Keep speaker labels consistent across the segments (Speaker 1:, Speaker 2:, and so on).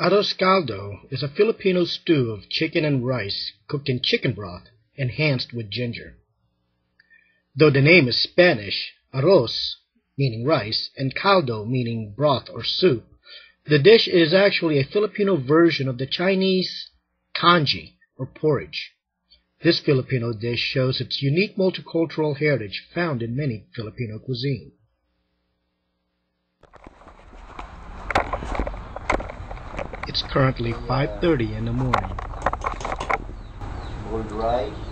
Speaker 1: Arroz caldo is a Filipino stew of chicken and rice cooked in chicken broth, enhanced with ginger. Though the name is Spanish, arroz, meaning rice, and caldo, meaning broth or soup, the dish is actually a Filipino version of the Chinese congee, or porridge. This Filipino dish shows its unique multicultural heritage found in many Filipino cuisine. It's currently 5.30 in the morning.
Speaker 2: boiled rice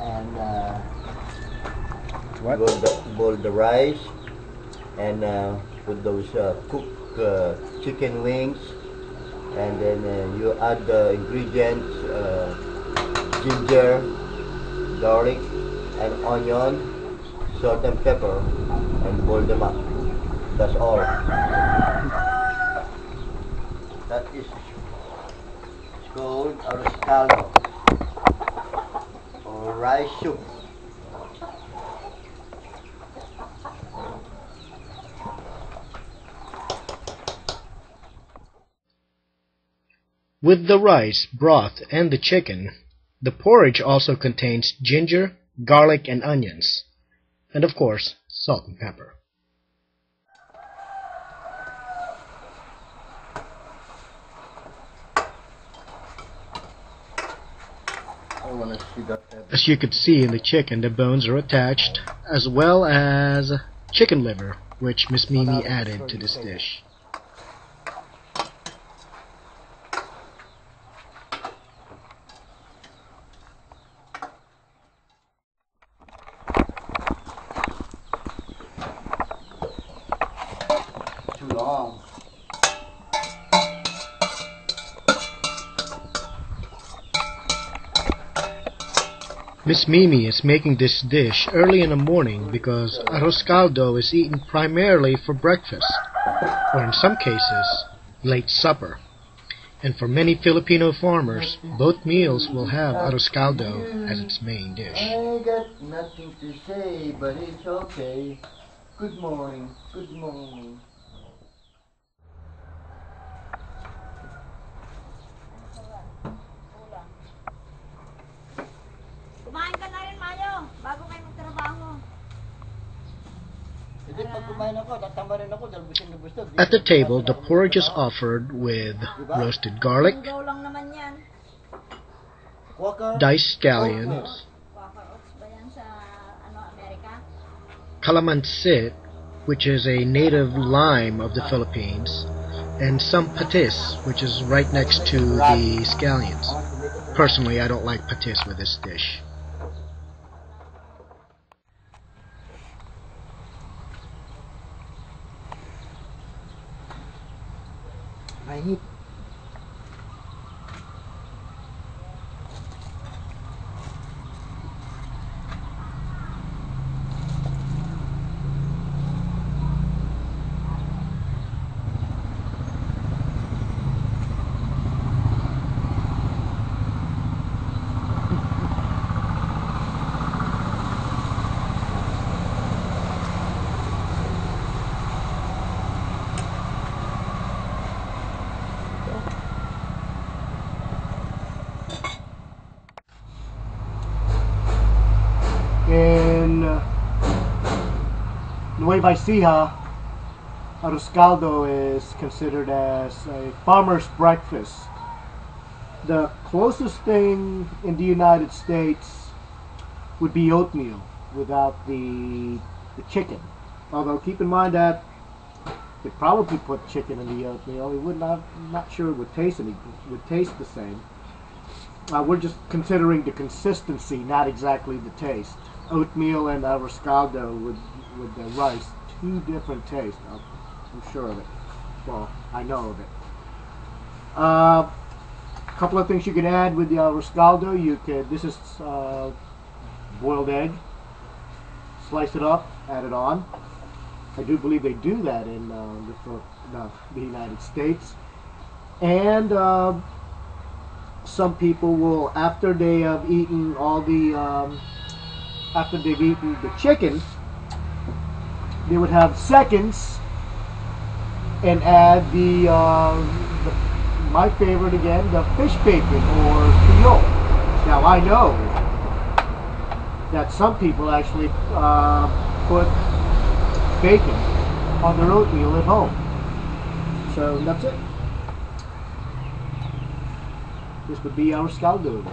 Speaker 2: and uh,
Speaker 3: What?
Speaker 2: boil the, boil the rice and uh, put those uh, cooked uh, chicken wings and then uh, you add the ingredients uh, ginger garlic and onion salt and pepper and boil them up that's all that is
Speaker 1: With the rice, broth, and the chicken, the porridge also contains ginger, garlic, and onions, and of course, salt and pepper.
Speaker 2: I want to see that.
Speaker 1: As you could see in the chicken, the bones are attached, as well as chicken liver, which Miss Mimi added to this dish.
Speaker 2: Too long.
Speaker 1: Miss Mimi is making this dish early in the morning because arroz caldo is eaten primarily for breakfast, or in some cases, late supper. And for many Filipino farmers, both meals will have arroz caldo as its main dish.
Speaker 2: I got nothing to say, but it's okay. Good morning. Good morning.
Speaker 1: At the table, the porridge is offered with roasted garlic,
Speaker 4: Lugaw lang naman yan.
Speaker 2: Quaker.
Speaker 1: diced scallions,
Speaker 4: Quaker oats ba yan sa, ano, Amerika?
Speaker 1: calamansi, which is a native lime of the Philippines, and some patis, which is right next to the scallions. Personally, I don't like patis with this dish.
Speaker 2: Mainit.
Speaker 3: In uh, Nueva Ecija, arroz caldo is considered as a farmer's breakfast. The closest thing in the United States would be oatmeal without the, the chicken. Although keep in mind that they probably put chicken in the oatmeal. It would not not sure it would taste any would taste the same. Uh, we're just considering the consistency, not exactly the taste. Oatmeal and uh, arroz caldo with the rice, two different tastes. I'm, I'm sure of it. Well, I know of it. A uh, couple of things you can add with the uh. You could. This is uh, boiled egg. Slice it up, add it on. I do believe they do that in uh, the, the, United States. And uh, some people will, after they have eaten all the, um, after they've eaten the chicken, they would have seconds and add the, uh, the my favorite again, the fish bacon or Creole. Now I know that some people actually uh, put bacon on their oatmeal at home. So that's it. This would be arroz caldo.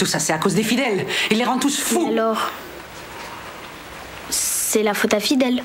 Speaker 5: Tout ça, c'est à cause des fidèles. Ils les rendent tous fous.
Speaker 6: Alors, c'est la faute à Fidèle.